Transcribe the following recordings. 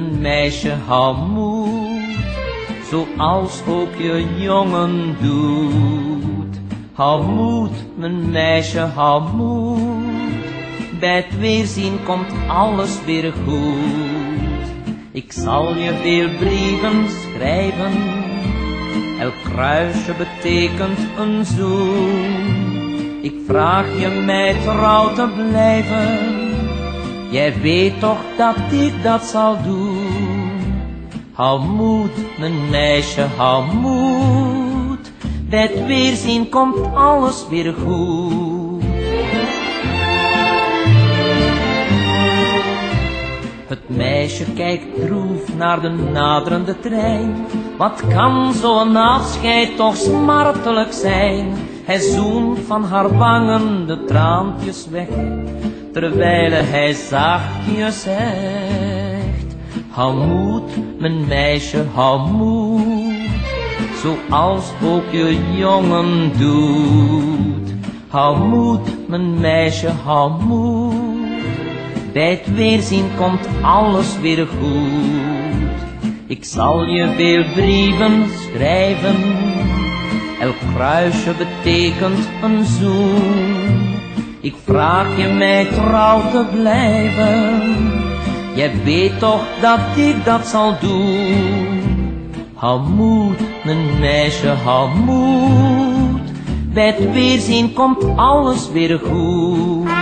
mijn meisje, hou moed, zoals ook je jongen doet. Hou moed, mijn meisje, hou moed, bij het weerzien komt alles weer goed. Ik zal je veel brieven schrijven, elk kruisje betekent een zoen. Ik vraag je mij trouw te blijven, jij weet toch dat ik dat zal doen. Hou moed, mijn meisje, hou moed, bij het weerzien komt alles weer goed. Het meisje kijkt droef naar de naderende trein. Wat kan zo'n afscheid toch smartelijk zijn? Hij zoent van haar wangen de traantjes weg, terwijl hij zachtjes zegt. Hou moed, mijn meisje, hou moed, zoals ook je jongen doet. Hou moed, mijn meisje, hou moed. Bij het weerzien komt alles weer goed. Ik zal je veel brieven schrijven. Elk kruisje betekent een zoen. Ik vraag je mij trouw te blijven. Jij weet toch dat ik dat zal doen. Hou moed, mijn meisje, hou moed. Bij het weerzien komt alles weer goed.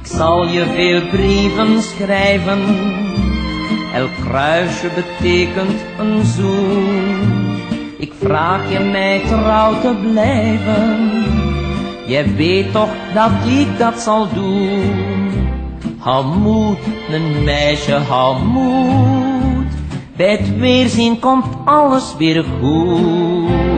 Ik zal je veel brieven schrijven, elk kruisje betekent een zoen. Ik vraag je mij trouw te blijven, jij weet toch dat ik dat zal doen. Hou moed, mijn meisje, hou moed, bij het weerzien komt alles weer goed.